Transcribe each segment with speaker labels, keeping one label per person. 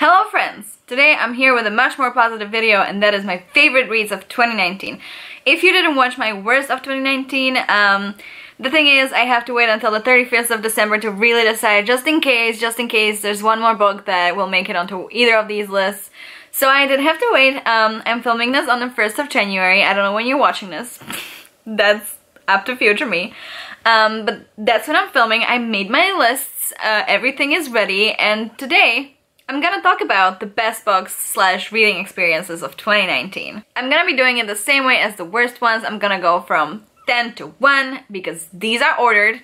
Speaker 1: Hello friends! Today I'm here with a much more positive video and that is my favorite reads of 2019. If you didn't watch my worst of 2019, um, the thing is I have to wait until the 31st of December to really decide just in case, just in case there's one more book that will make it onto either of these lists. So I did have to wait. Um, I'm filming this on the 1st of January. I don't know when you're watching this. that's up to future me. Um, but that's when I'm filming. I made my lists. Uh, everything is ready and today I'm gonna talk about the best books slash reading experiences of 2019. I'm gonna be doing it the same way as the worst ones. I'm gonna go from 10 to 1 because these are ordered.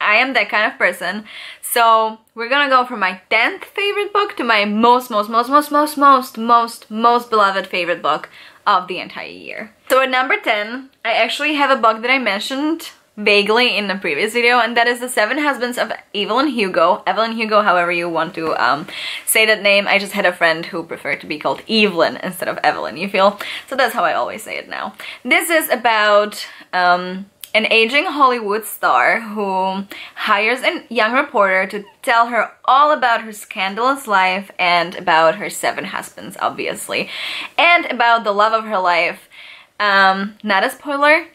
Speaker 1: I am that kind of person. So we're gonna go from my 10th favorite book to my most, most, most, most, most, most, most, most beloved favorite book of the entire year. So at number 10, I actually have a book that I mentioned vaguely in the previous video and that is the seven husbands of evelyn hugo. Evelyn hugo however you want to um, say that name. I just had a friend who preferred to be called evelyn instead of evelyn you feel? So that's how i always say it now. This is about um, an aging Hollywood star who hires a young reporter to tell her all about her scandalous life and about her seven husbands, obviously, and about the love of her life. Um, not a spoiler,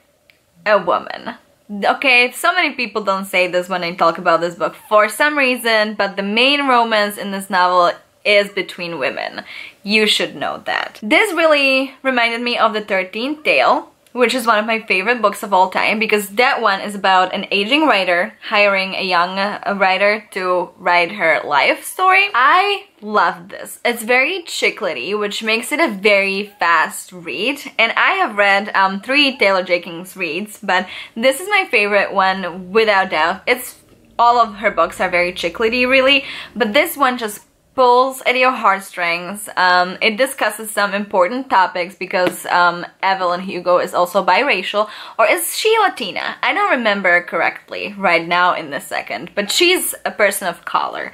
Speaker 1: a woman okay so many people don't say this when I talk about this book for some reason but the main romance in this novel is between women. You should know that. This really reminded me of the 13th tale which is one of my favorite books of all time because that one is about an aging writer hiring a young uh, writer to write her life story. I love this. It's very chiclety, which makes it a very fast read. And I have read um, three Taylor Jenkins Reids, but this is my favorite one without doubt. It's all of her books are very chiclety really, but this one just pulls at your heartstrings. Um, it discusses some important topics because um, Evelyn Hugo is also biracial. Or is she Latina? I don't remember correctly right now in this second, but she's a person of color.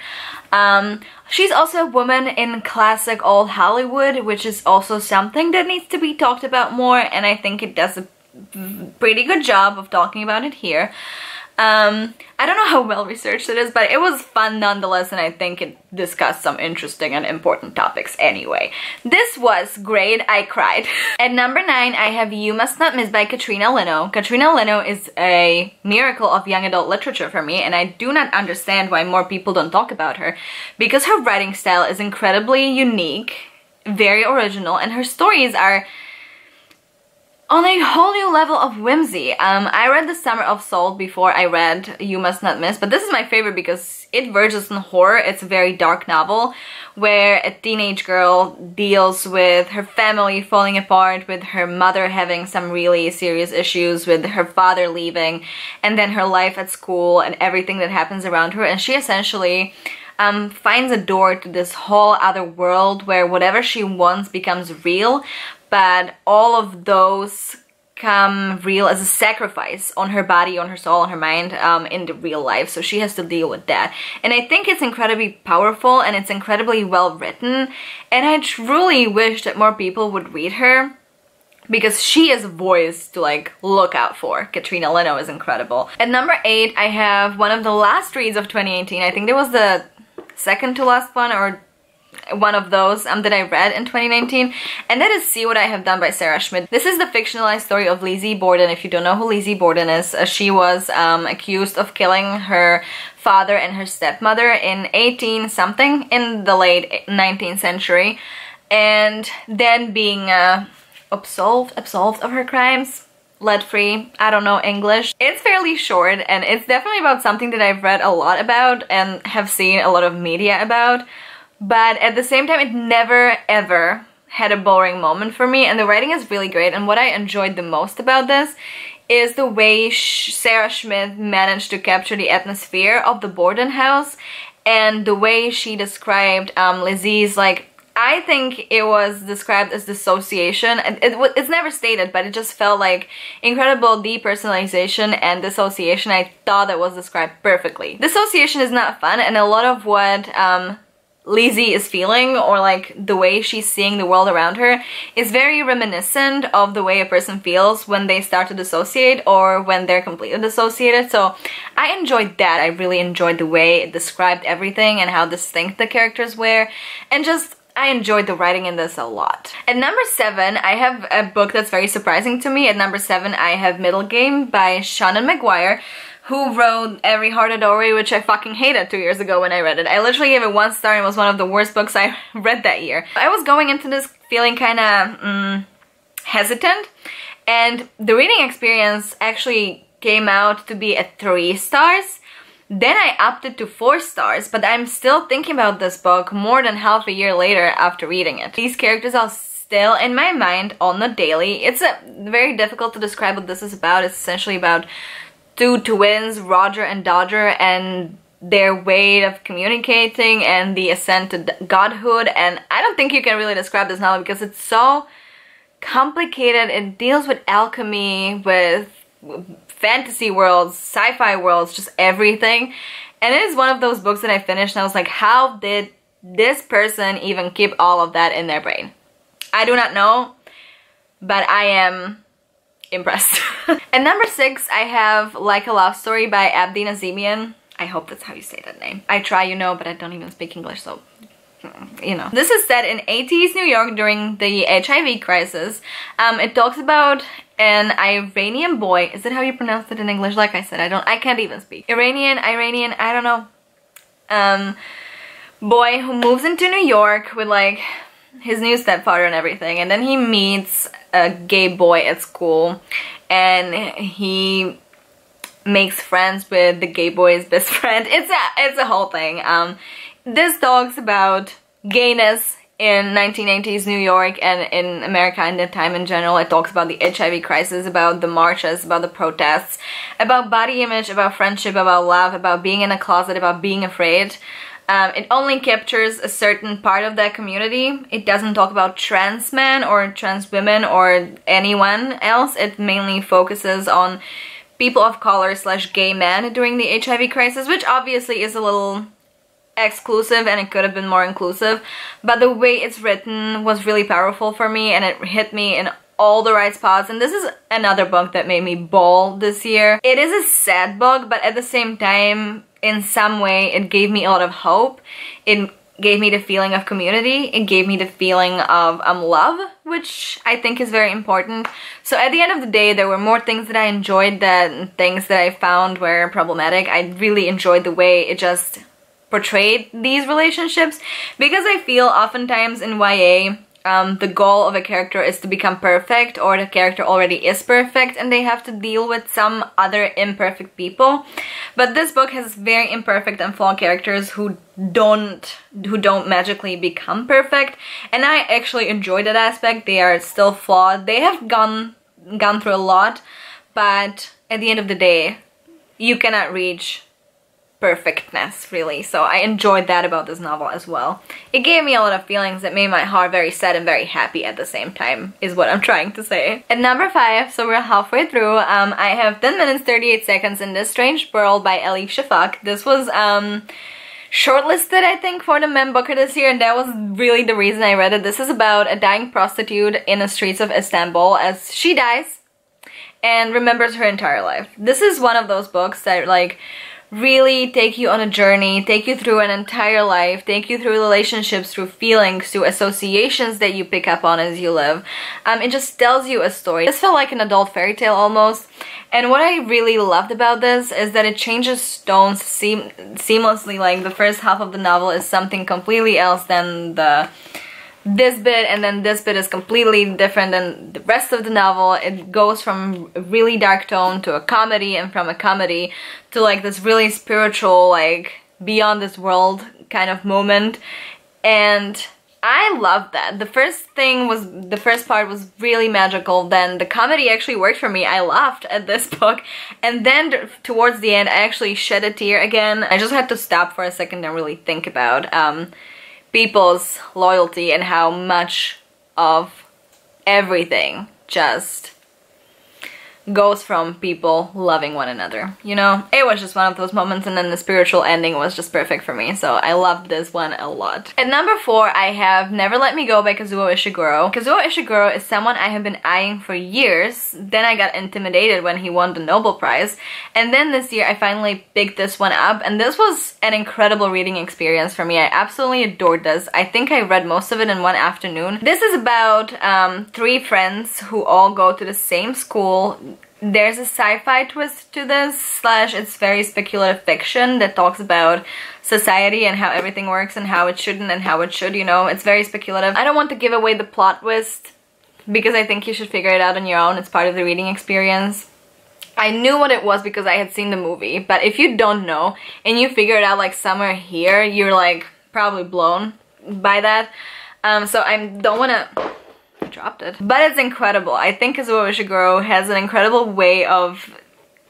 Speaker 1: Um, she's also a woman in classic old Hollywood, which is also something that needs to be talked about more, and I think it does a pretty good job of talking about it here. Um, I don't know how well researched it is, but it was fun nonetheless, and I think it discussed some interesting and important topics anyway. This was great, I cried. At number 9, I have You Must Not Miss by Katrina Leno. Katrina Leno is a miracle of young adult literature for me, and I do not understand why more people don't talk about her, because her writing style is incredibly unique, very original, and her stories are on a whole new level of whimsy. Um, I read The Summer of Salt before I read You Must Not Miss, but this is my favorite because it verges on horror. It's a very dark novel where a teenage girl deals with her family falling apart, with her mother having some really serious issues, with her father leaving, and then her life at school and everything that happens around her. And she essentially um, finds a door to this whole other world where whatever she wants becomes real, but all of those come real as a sacrifice on her body, on her soul, on her mind um, in the real life. So she has to deal with that. And I think it's incredibly powerful and it's incredibly well written. And I truly wish that more people would read her because she is a voice to like look out for. Katrina Leno is incredible. At number 8 I have one of the last reads of 2018. I think it was the second to last one or one of those um, that I read in 2019 and that is See What I Have Done by Sarah Schmidt. This is the fictionalized story of Lizzie Borden. If you don't know who Lizzie Borden is, uh, she was um, accused of killing her father and her stepmother in 18 something in the late 19th century and then being uh, absolved, absolved of her crimes lead free I don't know English it's fairly short and it's definitely about something that I've read a lot about and have seen a lot of media about but at the same time it never ever had a boring moment for me and the writing is really great and what I enjoyed the most about this is the way Sarah Schmidt managed to capture the atmosphere of the Borden house and the way she described um, Lizzie's like I think it was described as dissociation. It, it, it's never stated, but it just felt like incredible depersonalization and dissociation. I thought that was described perfectly. Dissociation is not fun, and a lot of what um, Lizzie is feeling or like the way she's seeing the world around her is very reminiscent of the way a person feels when they start to dissociate or when they're completely dissociated. So I enjoyed that. I really enjoyed the way it described everything and how distinct the characters were and just I enjoyed the writing in this a lot. At number seven, I have a book that's very surprising to me. At number seven, I have Middle Game by Seanan McGuire, who wrote Every Heart Doorway, which I fucking hated two years ago when I read it. I literally gave it one star and it was one of the worst books I read that year. I was going into this feeling kind of mm, hesitant, and the reading experience actually came out to be at three stars. Then I upped it to four stars, but I'm still thinking about this book more than half a year later after reading it. These characters are still in my mind on the daily. It's a, very difficult to describe what this is about. It's essentially about two twins, Roger and Dodger, and their way of communicating and the ascent to godhood. And I don't think you can really describe this novel because it's so complicated. It deals with alchemy, with fantasy worlds, sci-fi worlds, just everything. And it is one of those books that I finished and I was like, how did this person even keep all of that in their brain? I do not know, but I am impressed. and number six, I have Like a Love Story by Abdi Nazemian. I hope that's how you say that name. I try, you know, but I don't even speak English, so you know. This is set in 80s New York during the HIV crisis. Um, it talks about an Iranian boy. Is that how you pronounce it in English? Like I said, I don't, I can't even speak. Iranian, Iranian, I don't know. Um, boy who moves into New York with like his new stepfather and everything and then he meets a gay boy at school and he makes friends with the gay boy's best friend. It's a it's a whole thing. Um, this talks about gayness in 1980s New York and in America and the time in general. It talks about the HIV crisis, about the marches, about the protests, about body image, about friendship, about love, about being in a closet, about being afraid. Um, it only captures a certain part of that community. It doesn't talk about trans men or trans women or anyone else. It mainly focuses on people of color slash gay men during the HIV crisis, which obviously is a little exclusive and it could have been more inclusive. But the way it's written was really powerful for me and it hit me in all the right spots and this is another book that made me bawl this year. It is a sad book but at the same time in some way it gave me a lot of hope. It gave me the feeling of community. It gave me the feeling of um, love, which I think is very important. So at the end of the day, there were more things that I enjoyed than things that I found were problematic. I really enjoyed the way it just portrayed these relationships because I feel oftentimes in YA um, the goal of a character is to become perfect or the character already is perfect and they have to deal with some other imperfect people. But this book has very imperfect and flawed characters who don't who don't magically become perfect and I actually enjoy that aspect. They are still flawed. They have gone gone through a lot but at the end of the day you cannot reach perfectness really so I enjoyed that about this novel as well. It gave me a lot of feelings that made my heart very sad and very happy at the same time is what I'm trying to say. At number 5, so we're halfway through, um, I have 10 minutes 38 seconds in This Strange World by Elif Shafak. This was um, shortlisted I think for the Man Booker this year and that was really the reason I read it. This is about a dying prostitute in the streets of Istanbul as she dies and remembers her entire life. This is one of those books that like really take you on a journey, take you through an entire life, take you through relationships, through feelings, through associations that you pick up on as you live. Um, it just tells you a story. This felt like an adult fairy tale almost. And what I really loved about this is that it changes tones seam seamlessly. Like the first half of the novel is something completely else than the this bit and then this bit is completely different than the rest of the novel. It goes from a really dark tone to a comedy and from a comedy to like this really spiritual, like beyond this world kind of moment. And I love that. The first thing was, the first part was really magical. Then the comedy actually worked for me. I laughed at this book. And then towards the end, I actually shed a tear again. I just had to stop for a second and really think about um, people's loyalty and how much of everything just goes from people loving one another. You know, it was just one of those moments and then the spiritual ending was just perfect for me. So I loved this one a lot. At number four, I have Never Let Me Go by Kazuo Ishiguro. Kazuo Ishiguro is someone I have been eyeing for years. Then I got intimidated when he won the Nobel Prize. And then this year I finally picked this one up and this was an incredible reading experience for me. I absolutely adored this. I think I read most of it in one afternoon. This is about um, three friends who all go to the same school there's a sci-fi twist to this, slash it's very speculative fiction that talks about society and how everything works and how it shouldn't and how it should, you know, it's very speculative. I don't want to give away the plot twist because I think you should figure it out on your own, it's part of the reading experience. I knew what it was because I had seen the movie, but if you don't know and you figure it out like somewhere here, you're like probably blown by that. Um, so I don't want to dropped it. But it's incredible. I think Kazuo Ishiguro has an incredible way of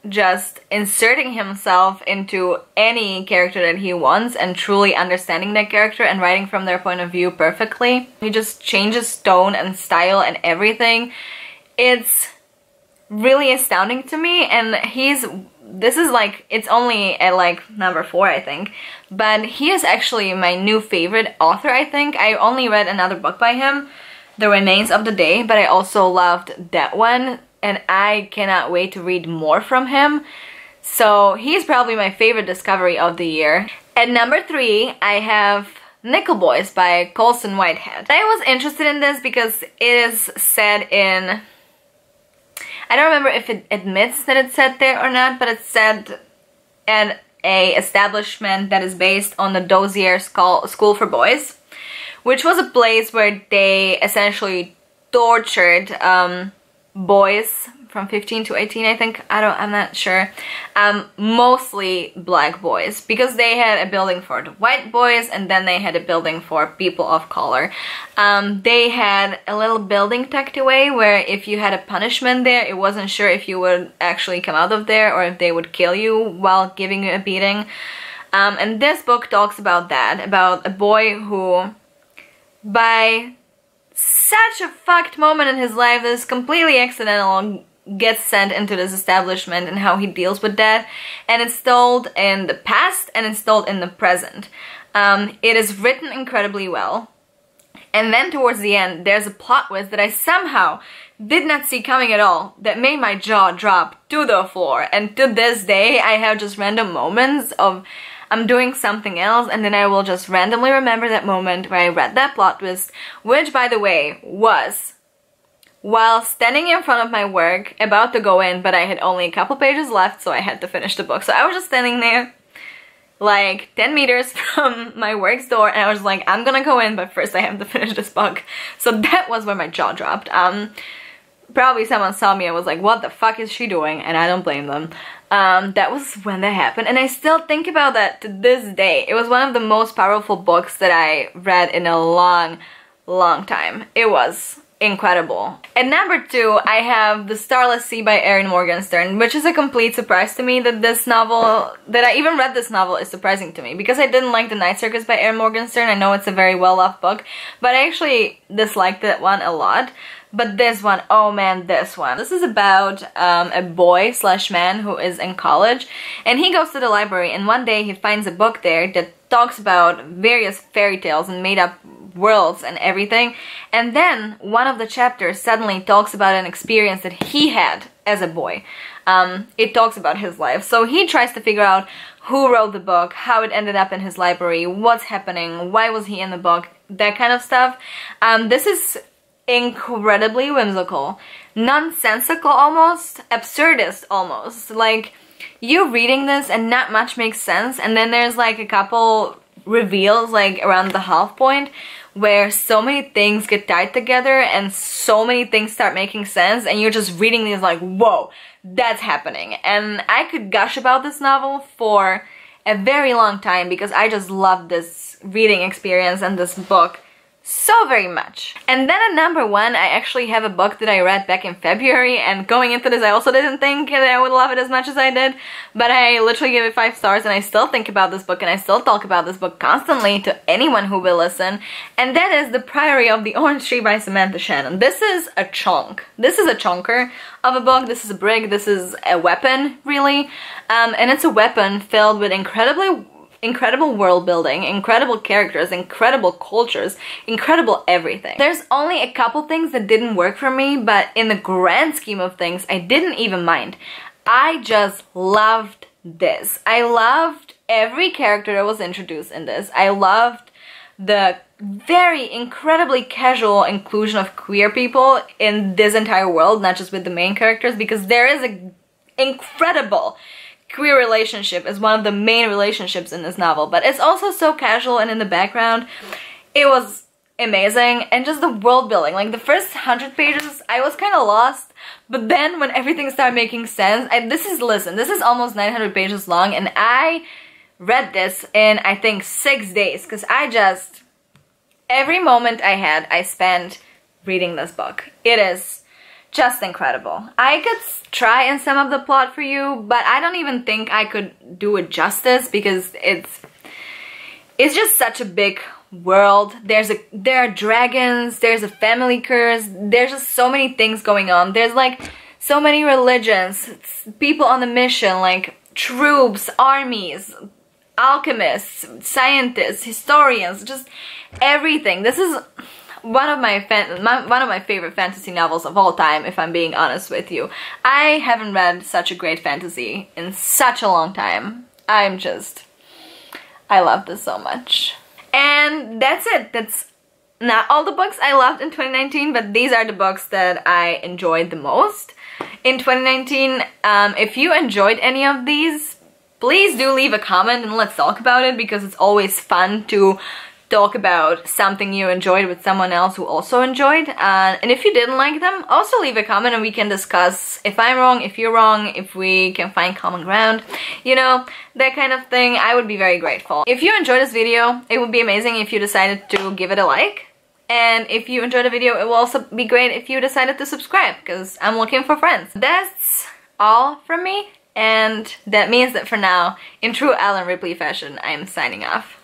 Speaker 1: just inserting himself into any character that he wants and truly understanding that character and writing from their point of view perfectly. He just changes tone and style and everything. It's really astounding to me and he's this is like it's only at like number four I think but he is actually my new favorite author I think I only read another book by him the Remains of the Day, but I also loved that one and I cannot wait to read more from him. So he's probably my favorite discovery of the year. At number three, I have Nickel Boys by Colson Whitehead. I was interested in this because it is said in... I don't remember if it admits that it's said there or not, but it's said at a establishment that is based on the Dozier School for Boys which was a place where they essentially tortured um, boys from 15 to 18 I think. I don't I'm not sure. Um, mostly black boys because they had a building for the white boys and then they had a building for people of color. Um, they had a little building tucked away where if you had a punishment there it wasn't sure if you would actually come out of there or if they would kill you while giving you a beating. Um, and this book talks about that about a boy who by such a fucked moment in his life that is completely accidental gets sent into this establishment and how he deals with that. And it's told in the past and it's told in the present. Um, it is written incredibly well. And then towards the end there's a plot twist that I somehow did not see coming at all that made my jaw drop to the floor. And to this day I have just random moments of I'm doing something else and then I will just randomly remember that moment where I read that plot twist, which by the way was while standing in front of my work, about to go in, but I had only a couple pages left, so I had to finish the book. So I was just standing there like 10 meters from my work's door and I was like, I'm gonna go in, but first I have to finish this book. So that was where my jaw dropped. Um, probably someone saw me and was like, what the fuck is she doing? And I don't blame them. Um, that was when that happened and I still think about that to this day. It was one of the most powerful books that I read in a long, long time. It was incredible. At number two, I have The Starless Sea by Erin Morgenstern, which is a complete surprise to me that this novel, that I even read this novel is surprising to me because I didn't like The Night Circus by Erin Morgenstern. I know it's a very well-loved book, but I actually disliked that one a lot. But this one, oh man, this one. This is about um, a boy slash man who is in college and he goes to the library and one day he finds a book there that talks about various fairy tales and made up worlds and everything. And then one of the chapters suddenly talks about an experience that he had as a boy. Um, it talks about his life. So he tries to figure out who wrote the book, how it ended up in his library, what's happening, why was he in the book, that kind of stuff. Um, this is incredibly whimsical, nonsensical almost, absurdist almost. Like, you reading this and not much makes sense and then there's like a couple reveals like around the half point where so many things get tied together and so many things start making sense and you're just reading these like whoa that's happening. And I could gush about this novel for a very long time because I just love this reading experience and this book so very much. And then at number one, I actually have a book that I read back in February and going into this I also didn't think that I would love it as much as I did, but I literally gave it five stars and I still think about this book and I still talk about this book constantly to anyone who will listen, and that is The Priory of the Orange Tree by Samantha Shannon. This is a chunk. This is a chunker of a book, this is a brick, this is a weapon, really, um, and it's a weapon filled with incredibly incredible world building, incredible characters, incredible cultures, incredible everything. There's only a couple things that didn't work for me, but in the grand scheme of things, I didn't even mind. I just loved this. I loved every character that was introduced in this. I loved the very incredibly casual inclusion of queer people in this entire world, not just with the main characters, because there is a incredible queer relationship is one of the main relationships in this novel, but it's also so casual and in the background. It was amazing and just the world building. Like the first hundred pages, I was kind of lost, but then when everything started making sense, I, this is, listen, this is almost 900 pages long and I read this in, I think, six days because I just, every moment I had, I spent reading this book. It is just incredible. I could try and sum up the plot for you, but I don't even think I could do it justice because it's it's just such a big world. There's a there are dragons, there's a family curse, there's just so many things going on. There's like so many religions, people on the mission, like troops, armies, alchemists, scientists, historians, just everything. This is one of my, my, one of my favorite fantasy novels of all time, if I'm being honest with you. I haven't read such a great fantasy in such a long time. I'm just, I love this so much. And that's it. That's not all the books I loved in 2019, but these are the books that I enjoyed the most in 2019. Um, if you enjoyed any of these, please do leave a comment and let's talk about it because it's always fun to talk about something you enjoyed with someone else who also enjoyed. Uh, and if you didn't like them, also leave a comment and we can discuss if I'm wrong, if you're wrong, if we can find common ground, you know, that kind of thing. I would be very grateful. If you enjoyed this video, it would be amazing if you decided to give it a like. And if you enjoyed the video, it will also be great if you decided to subscribe because I'm looking for friends. That's all from me. And that means that for now, in true Ellen Ripley fashion, I'm signing off.